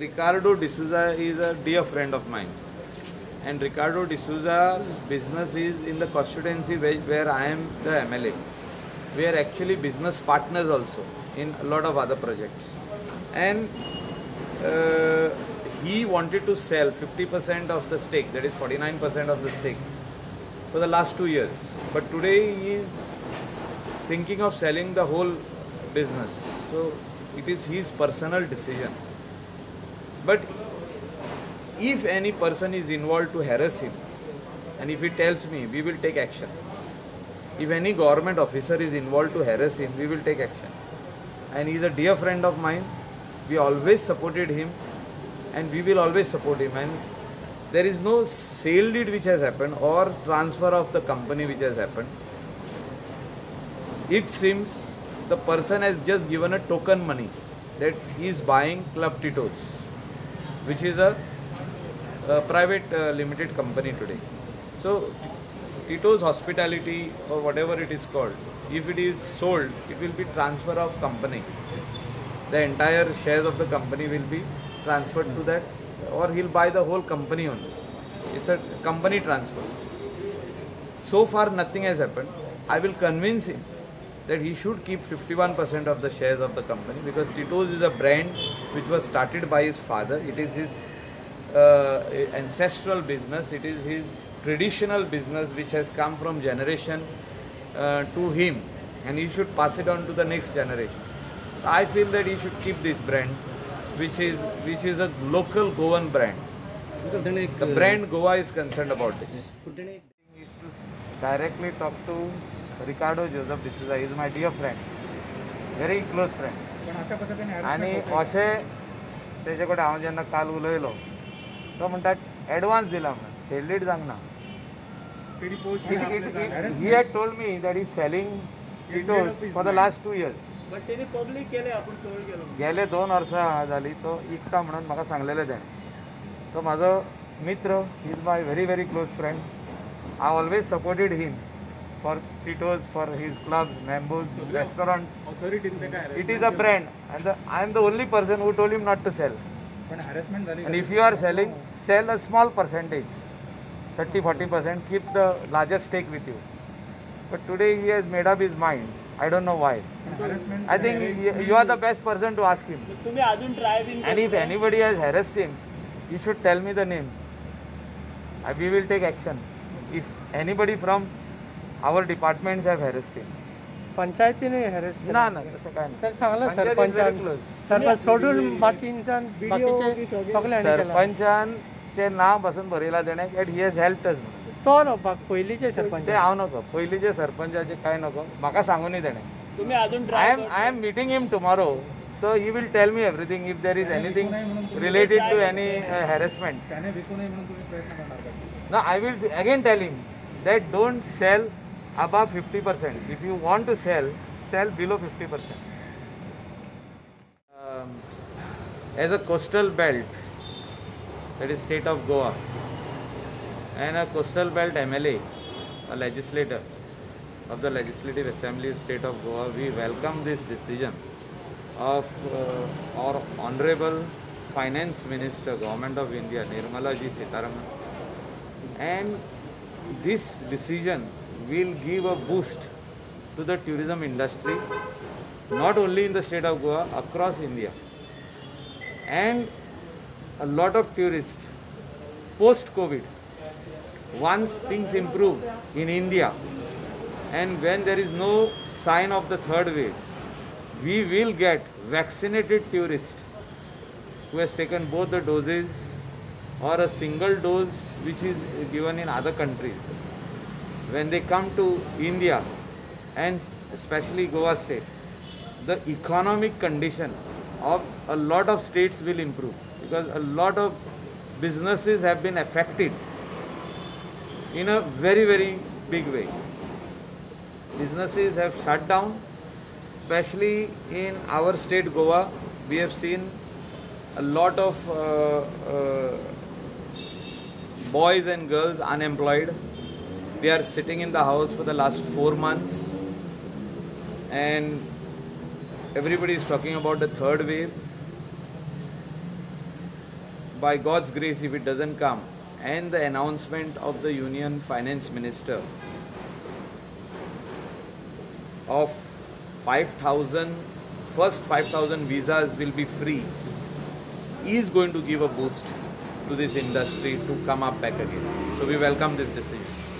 Ricardo D'Souza is a dear friend of mine. And Ricardo D'Souza's business is in the constituency where, where I am the MLA. We are actually business partners also in a lot of other projects. And uh, he wanted to sell 50% of the stake, that is 49% of the stake, for the last two years. But today he is thinking of selling the whole business. So it is his personal decision. But if any person is involved to harass him, and if he tells me, we will take action. If any government officer is involved to harass him, we will take action. And he is a dear friend of mine. We always supported him, and we will always support him. And there is no sale deed which has happened or transfer of the company which has happened. It seems the person has just given a token money that he is buying Club Tito's, which is a, a private uh, limited company today. So, Tito's Hospitality or whatever it is called, if it is sold, it will be transfer of company. The entire shares of the company will be transferred to that, or he'll buy the whole company only. It's a company transfer. So far, nothing has happened. I will convince him that he should keep 51% of the shares of the company because Tito's is a brand which was started by his father. It is his uh, ancestral business. It is his traditional business which has come from generation uh, to him and he should pass it on to the next generation. I feel that he should keep this brand which is which is a local Goan brand. The brand Goa is concerned about this. Directly talk to Joseph D'Souza. He is my dear friend, very close friend. पण अशा पद्धतीने आणि अशे तेजे कडेन हांव जेन्ना काल उलयलो तो म्हणटा एडवान्स दिला म्हणून सेल्डीड जावंक ना he had told me that is selling Tito's for the last two years त्यांनी गेले दोन वर्सां जाली तो इकता म्हणून म्हाका सांगलेलें तेणें तो म्हाजो मित्र is my very very close friend I always supported him for his club Mambo's restaurant ऑथॉरिटीने ते काय it is a brand and I am the only person who told him not to sell पण harassment झाली And if you are selling, sell a small percentage, 30 40%, keep the larger stake with you. But today he has made up his mind. I don't know why. I think you you are the best person to ask him. तुम्ही अजून driving And if anybody has harassed him, you should tell me the name. Uh, We will take action. If anybody from departments have harassed him. पंचायतीने harass ना ना तसं काय नाही. तर चांगलं पंचायत is सरपंच close. सरपंच सोडून बाकींचा बाकीचे सगळे केला. सरपंचांचे नावपासून बरयला तेणे at he has help us तो नको पयलीचे सरपंच. ते हांव नको पयलींचे सरपंचाचे काय नको म्हाका सांगूनी तेणे तुम्ही अजून I am I am meeting him tomorrow so he will tell me everything if there is anything related to any harassment त्याने विकू नये म्हणून तुम्ही प्रयत्न करणार का? No, I will again tell him that don't sell above 50%. If you want to sell, sell below 50%. Um, as a coastal belt, that is state of Goa, and a coastal belt MLA, a legislator of the Legislative Assembly state of Goa, we welcome this decision of uh, our Honorable Finance Minister, Government of India, Nirmala Ji Sitharaman and this decision will give a boost to the tourism industry not only in the state of Goa across India and a lot of tourists post covid once things improve in India and when there is no sign of the third wave we will get vaccinated tourists who has taken both the doses or a single dose which is given in other countries. When they come to India and especially Goa state, the economic condition of a lot of states will improve because a lot of businesses have been affected in a very very big way. Businesses have shut down, especially in our state Goa. We have seen a lot of uh, uh, boys and girls unemployed. They are sitting in the house for the last four months, and everybody is talking about the third wave. by God's grace, if it doesn't come, and the announcement of the Union Finance Minister of 5,000, first 5,000 visas will be free, is going to give a boost to this industry to come up back again. So we welcome this decision.